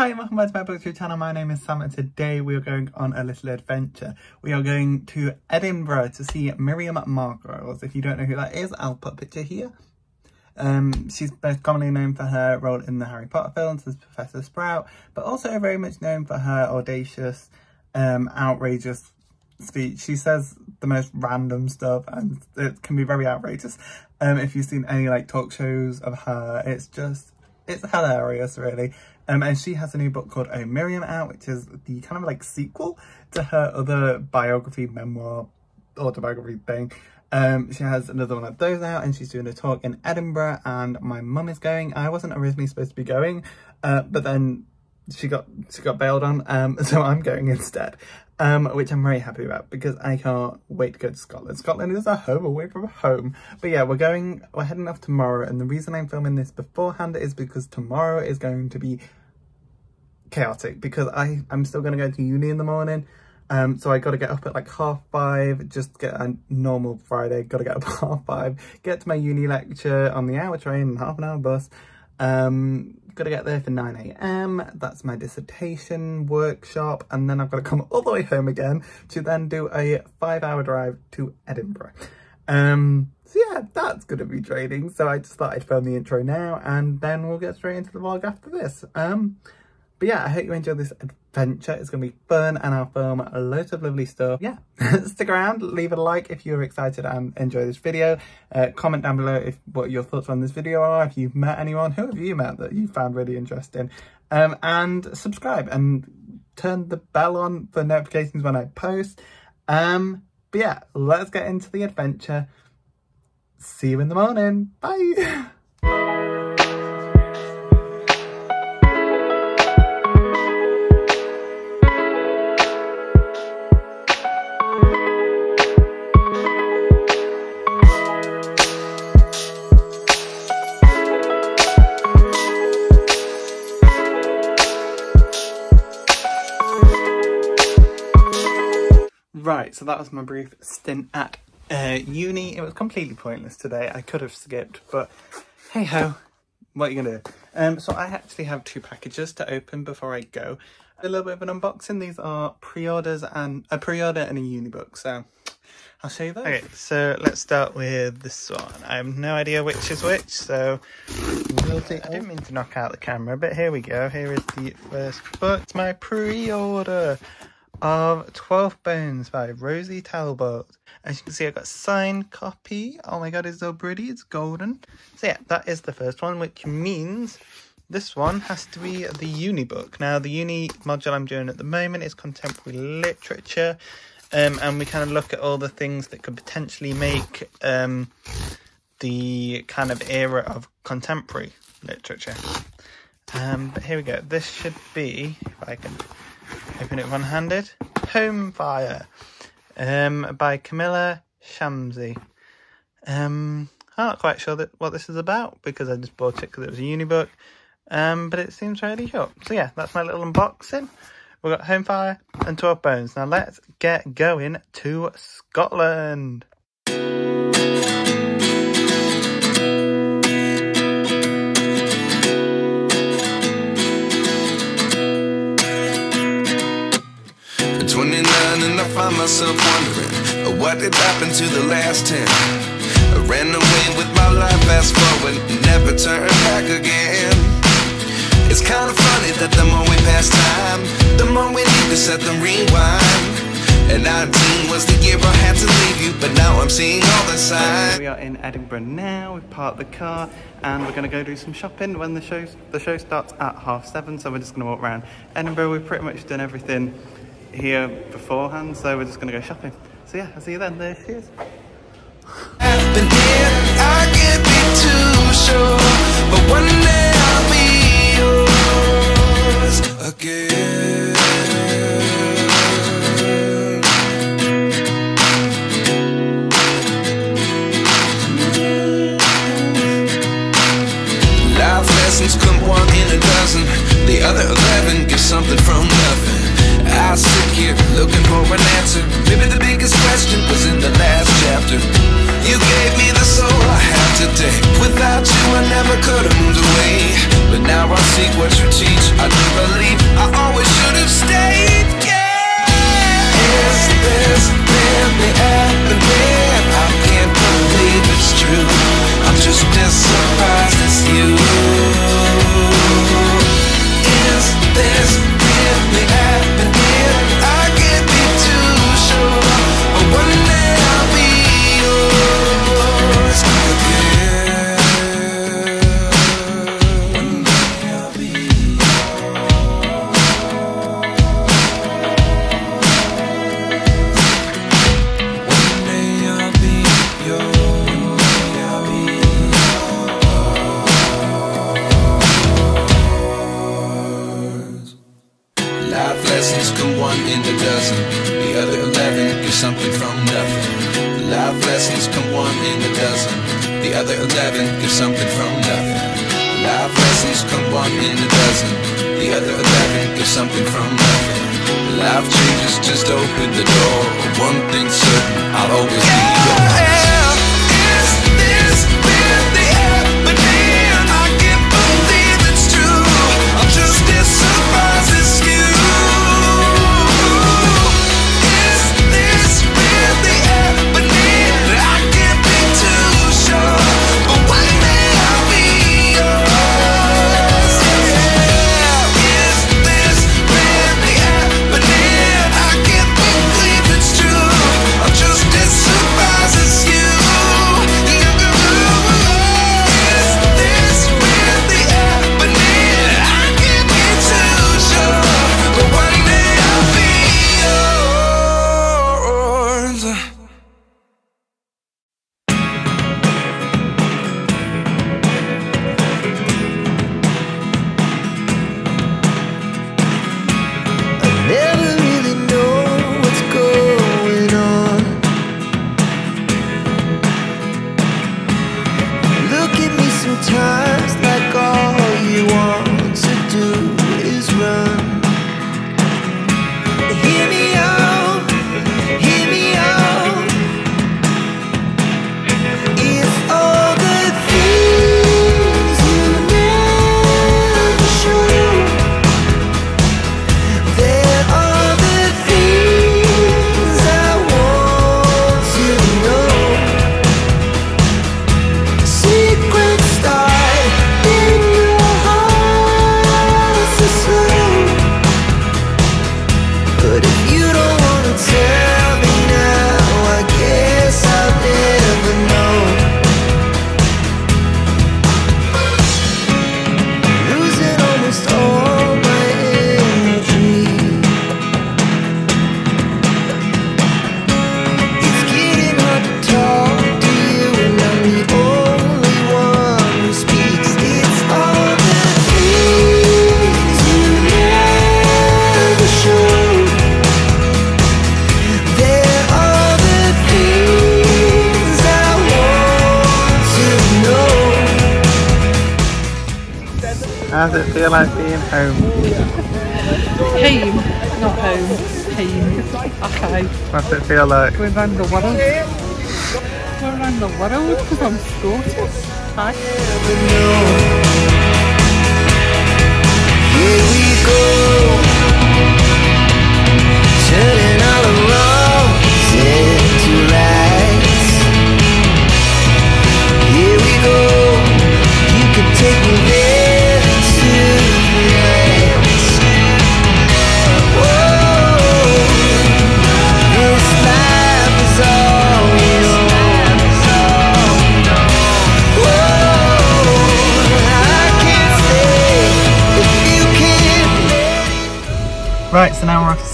Hi, welcome back to my booktube channel. My name is Sam and today we are going on a little adventure. We are going to Edinburgh to see Miriam Margolyes. If you don't know who that is, I'll put a picture here. Um, she's most commonly known for her role in the Harry Potter films as Professor Sprout, but also very much known for her audacious, um, outrageous speech. She says the most random stuff and it can be very outrageous. Um, if you've seen any like talk shows of her, it's just, it's hilarious really. Um, and she has a new book called Oh Miriam out, which is the kind of like sequel to her other biography, memoir, autobiography thing. Um, she has another one of those out and she's doing a talk in Edinburgh and my mum is going. I wasn't originally supposed to be going, uh, but then she got she got bailed on, um, so I'm going instead, um, which I'm very happy about because I can't wait to go to Scotland. Scotland is a home away from home. But yeah, we're going, we're heading off tomorrow and the reason I'm filming this beforehand is because tomorrow is going to be chaotic because I, I'm still going to go to uni in the morning. Um, so I got to get up at like half five, just get a normal Friday, got to get up at half five, get to my uni lecture on the hour train, half an hour bus. Um, got to get there for 9am, that's my dissertation workshop, and then I've got to come all the way home again to then do a five hour drive to Edinburgh. Um, so yeah, that's going to be draining. So I just thought I'd film the intro now and then we'll get straight into the vlog after this. Um, but yeah, I hope you enjoyed this adventure. It's going to be fun and I'll film a loads of lovely stuff. Yeah, stick around, leave a like if you're excited and enjoy this video. Uh, comment down below if what your thoughts on this video are, if you've met anyone, who have you met that you found really interesting. Um, and subscribe and turn the bell on for notifications when I post. Um, but yeah, let's get into the adventure. See you in the morning. Bye. that was my brief stint at uh, uni. It was completely pointless today. I could have skipped, but hey ho, what are you gonna do? Um, so I actually have two packages to open before I go. A little bit of an unboxing. These are pre-orders and a pre-order and a uni book. So I'll show you those. Okay, so let's start with this one. I have no idea which is which, so we'll. I didn't mean to knock out the camera, but here we go. Here is the first book. It's my pre-order of 12 Bones by Rosie Talbot. As you can see, I've got signed copy. Oh my god, it's so pretty. It's golden. So yeah, that is the first one, which means this one has to be the uni book. Now, the uni module I'm doing at the moment is contemporary literature. Um, and we kind of look at all the things that could potentially make um, the kind of era of contemporary literature. Um, but here we go. This should be, if I can Open it one-handed. Home Fire um, by Kamila Shamsie. Um, I'm not quite sure that what this is about because I just bought it because it was a uni book. Um, but it seems really short. So yeah, that's my little unboxing. We've got Home Fire and 12 Bones. Now let's get going to Scotland. Myself wondering uh, what did happen to the last 10. I ran away with my life, fast forward, never turn back again. It's kind of funny that the more we pass time, the more we need to set rewind. And 19 was the year I had to leave you, but now I'm seeing all the signs. We are in Edinburgh now, we've parked the car, and we're gonna go do some shopping when the show, the show starts at half seven, so we're just gonna walk around Edinburgh. We've pretty much done everything here beforehand, so we're just going to go shopping. So yeah, I'll see you then. There she is. Come one in a dozen. The other eleven get something from nothing. I sit here looking for an answer. Maybe the biggest question was in the last chapter. You gave me the soul I have today. Without you, I never could have moved away. But now I see what you teach. I do believe I always should have stayed. Yeah. Is this really happening? I can't believe it's true. I'm just disappointed. How's it feel like being home? Home, not home. Home. Okay. What's it feel like? We're around the world. We're around the world because I'm Scottish. Hi. Here we go. Turning all the roses into lights. Here we go.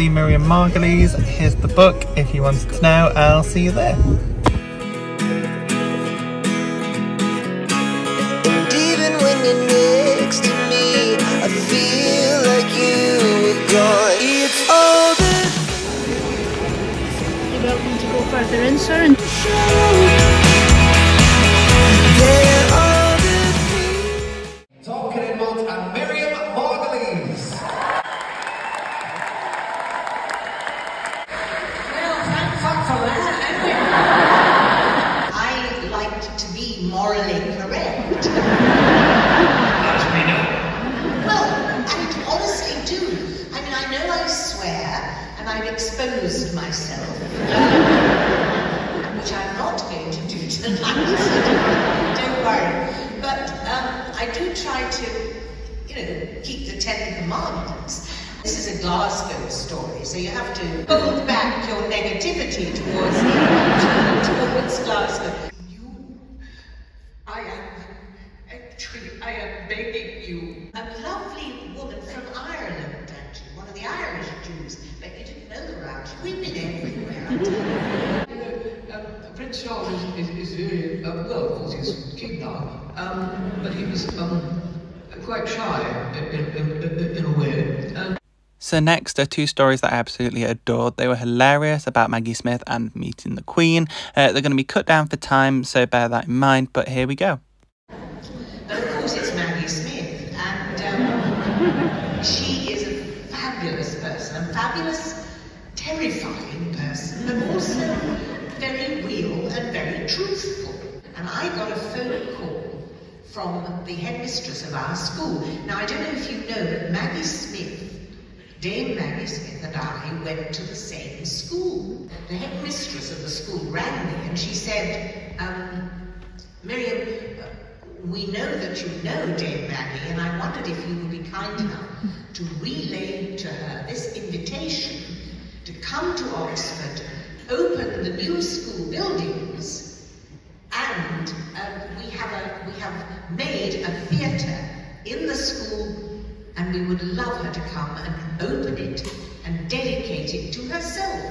see Miriam Margolyes. Here's the book if you wanted to know. I'll see you there. You're welcome to go further in, sir. have to hold back your negativity towards, towards Glasgow. You, I am, actually, I am begging you. A lovely woman from Ireland, actually, one of the Irish Jews, but you didn't know there were Irish women everywhere. Uh, um, Prince Charles is, is, is very, well, of course, he's king now, um, but he was um, quite shy in, in, in, in a way. So next are two stories that I absolutely adored. They were hilarious about Maggie Smith and meeting the Queen. Uh, they're going to be cut down for time, so bear that in mind. But here we go. Of course, it's Maggie Smith, and um, she is a fabulous person, a fabulous, terrifying person, but also very real and very truthful. And I got a phone call from the headmistress of our school. Now, I don't know if you know, but Maggie Smith, Dame Maggie Smith, and I went to the same school. The headmistress of the school rang me and she said, um, Miriam, uh, we know that you know Dame Maggie, and I wondered if you would be kind enough to relay to her this invitation to come to Oxford, open the new school buildings, and um, we have a we have made a theatre in the school, and we would love her to come and open it and dedicate it to herself.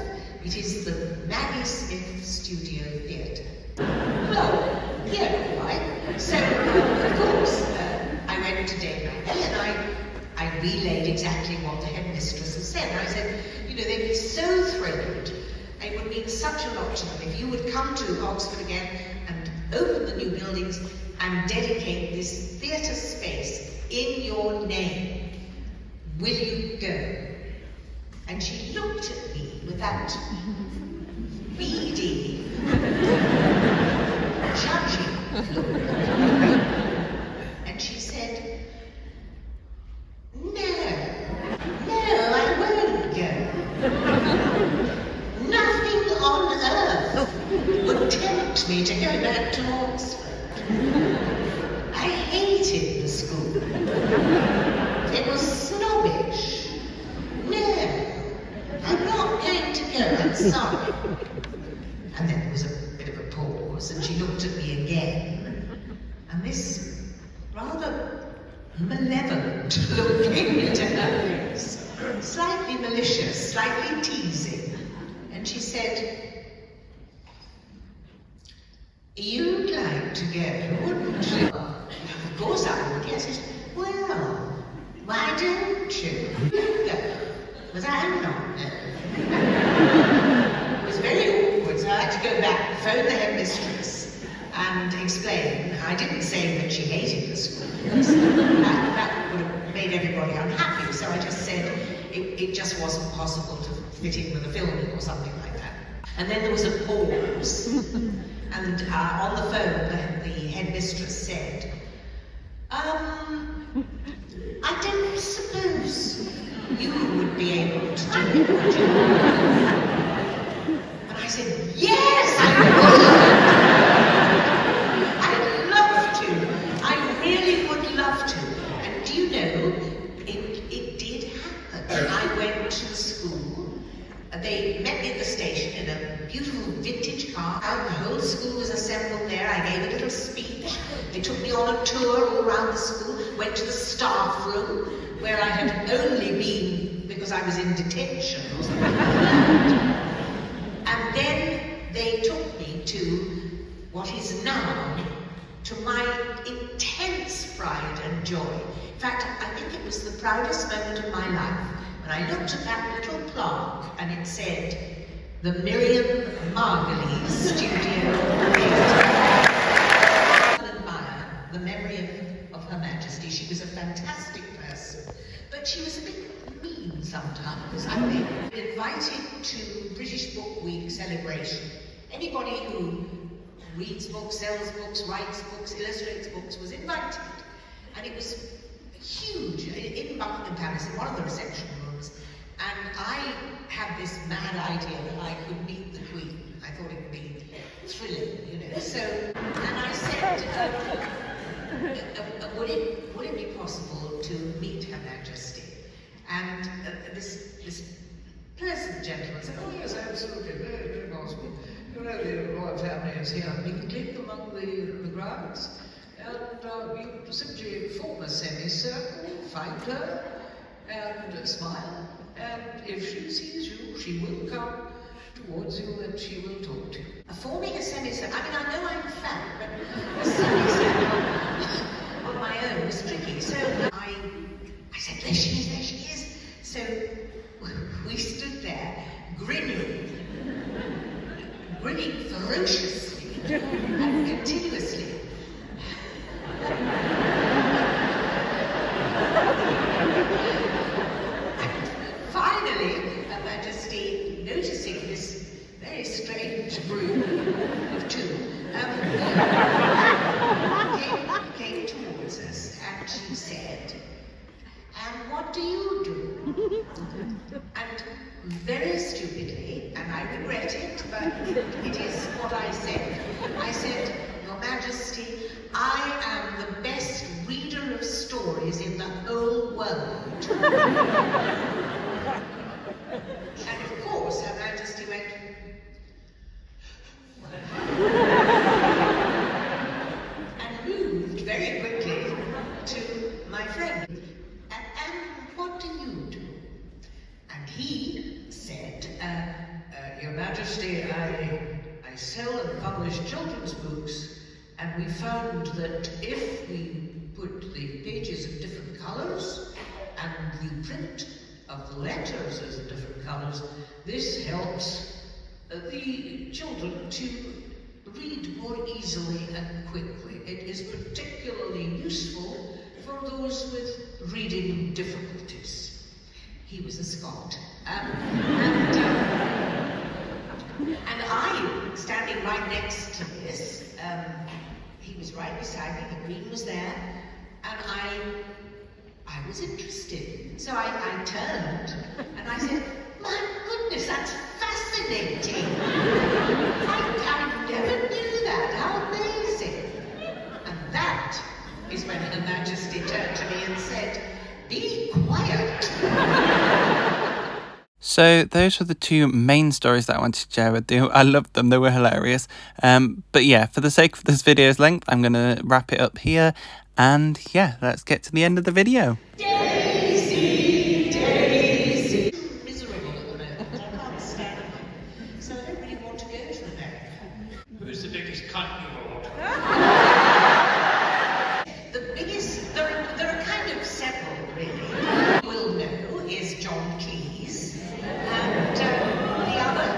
It is the Maggie Smith Studio Theatre. Well, yeah, right. So, of course, uh, I went to Dame Maggie and I, I relayed exactly what the headmistress had said. I said, you know, they'd be so thrilled. It would mean such a lot to them if you would come to Oxford again and open the new buildings and dedicate this theatre space in your name. Will you go? And she looked at me with that beady judging look. And she said, No, no, I won't go. Nothing on earth would tempt me to go back to Oxford. I hated the school. It was snobbish. No, I'm not going to go, I'm sorry. And then there was a bit of a pause, and she looked at me again. And this rather malevolent look came into her face, slightly malicious, slightly teasing. And she said, You'd like to go, wouldn't you? Of course I would, yes. Said, Well, why don't you? You go. I'm not no. It was very awkward, so I had to go back, phone the headmistress, and explain. I didn't say that she hated the school. because That, that would have made everybody unhappy, so I just said it, it just wasn't possible to fit in with the filming or something like that. And then there was a pause, and uh, on the phone, the, the headmistress said, um, I don't suppose you would be able to do it, would you? And I said, yes, I would. I'd love to. I really would love to. And do you know, it, it did happen. I went to the school. uh, They met me at the station in a beautiful vintage car. Out the whole school was assembled there. I gave a little speech. They took me on a tour all around the school. Went to the staff room where I had only been because I was in detention or something like that. And then they took me to what is now, to my intense pride and joy. In fact, I think it was the proudest moment of my life when I looked at that little plaque and it said, the Miriam Margolyes Studio Theatre. Admire the memory of, of Her Majesty. She was a fantastic person, but she was a bit mean sometimes. I mean, invited to British Book Week celebration. Anybody who reads books, sells books, writes books, illustrates books was invited. And it was huge in Buckingham Palace in one of the reception rooms. And I had this mad idea that I could meet the Queen. I thought it would be thrilling, you know. So, and I said, uh, uh, uh, would it would it be possible to meet Her Majesty? And uh, this this pleasant gentleman said, Oh, yes, absolutely. Very, very possible. The royal family is here mingling among the, the grounds. And uh, you simply form a semicircle, find her, and smile. And if she sees you, she will come towards you and she will talk to you. Forming a semicircle. I mean, I know I'm fat, but a semicircle on my own was tricky. So I, I said, there she is, there she is. So grinning ferociously and continuously. 哈哈哈哈哈哈 particularly useful for those with reading difficulties. He was a Scot. Um, and, um, and I, standing right next to this, um, he was right beside me, the Queen was there, and I, I was interested. So I, I turned and I said, my goodness, that's fascinating. I that is when Her Majesty turned to me and said, be quiet. So those were the two main stories that I wanted to share with you. I loved them; they were hilarious. Um, but yeah, for the sake of this video's length, I'm gonna wrap it up here. And yeah, let's get to the end of the video Daisy. Miserable at the moment. I can't stand them. So I don't really want to go to America. Who's the biggest cunt you've got? The biggest, there are, there are kind of several, really. Will know is John Cleese. And uh, the other,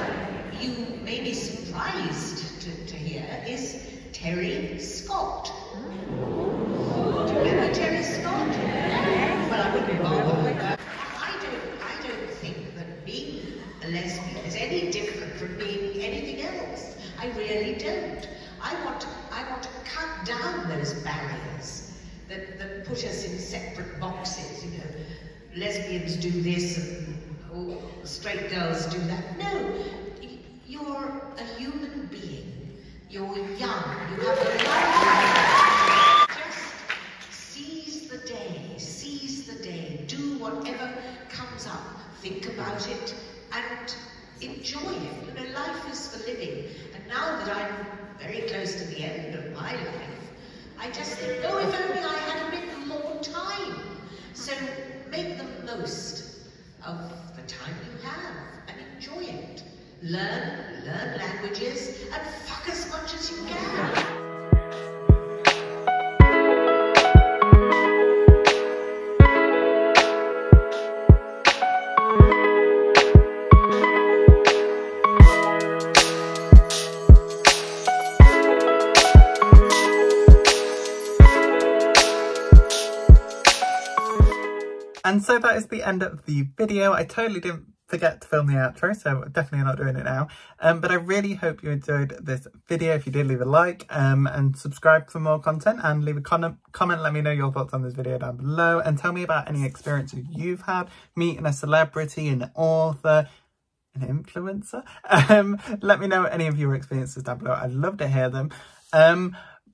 you may be surprised to, to hear, is Terry Scott. Do you remember Terry Scott? Well, I wouldn't bother with that. I don't, I don't think that being a lesbian is any different from being anything else. I really don't. I want, I want to cut down those barriers that, that put us in separate boxes. You know, lesbians do this and oh, straight girls do that. No, you're a human being. You're young. You have a life. Just seize the day. Seize the day. Do whatever comes up. Think about it and enjoy it. You know, life is for living. And now that I'm very close to the end of my life, I just think, oh, if only I had a bit more time. So make the most of the time you have and enjoy it. Learn, learn languages, and fuck as much as you can. And so that is the end of the video. I totally didn't forget to film the outro, so definitely not doing it now. Um, but I really hope you enjoyed this video. If you did, leave a like um, and subscribe for more content and leave a con comment. Let me know your thoughts on this video down below and tell me about any experiences you've had meeting a celebrity, an author, an influencer. Um, let me know any of your experiences down below. I'd love to hear them.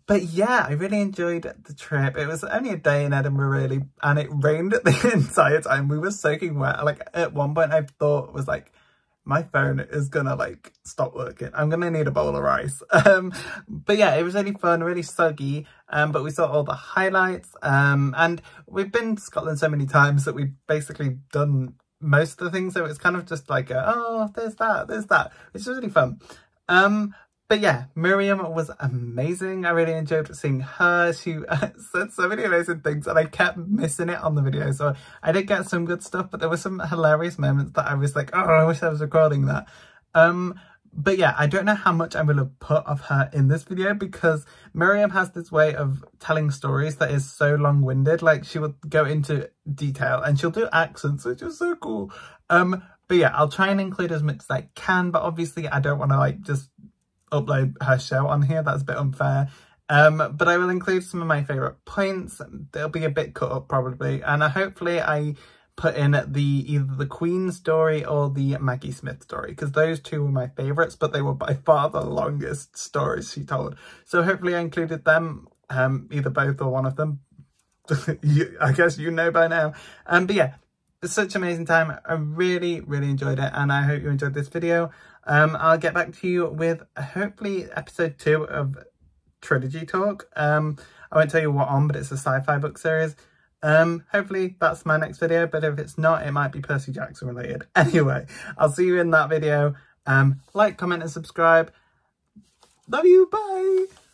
But yeah, I really enjoyed the trip. It was only a day in Edinburgh, really, and it rained the entire time. We were soaking wet. Like at one point, I thought was like, my phone is gonna like stop working. I'm gonna need a bowl of rice. Um, but yeah, it was really fun, really soggy. Um, but we saw all the highlights. Um, and we've been to Scotland so many times that we've basically done most of the things. So it's kind of just like, a, oh, there's that, there's that, is really fun. Um, but yeah, Miriam was amazing. I really enjoyed seeing her. She uh, said so many amazing things and I kept missing it on the video. So I did get some good stuff, but there were some hilarious moments that I was like, oh, I wish I was recording that. Um, but yeah, I don't know how much I will have put of her in this video because Miriam has this way of telling stories that is so long-winded. Like she will go into detail and she'll do accents, which is so cool. Um, but yeah, I'll try and include as much as I can, but obviously I don't want to like just upload her show on here. That's a bit unfair. Um, but I will include some of my favourite points. They'll be a bit cut up probably. And uh, hopefully I put in the either the Queen story or the Maggie Smith story because those two were my favourites, but they were by far the longest stories she told. So hopefully I included them, um, either both or one of them. you, I guess you know by now. Um, but yeah, it's such an amazing time. I really, really enjoyed it and I hope you enjoyed this video. Um, I'll get back to you with hopefully episode two of Trilogy Talk. Um, I won't tell you what on, but it's a sci-fi book series. Um, hopefully that's my next video, but if it's not, it might be Percy Jackson related. Anyway, I'll see you in that video. Um, like, comment and subscribe. Love you, bye!